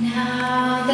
Now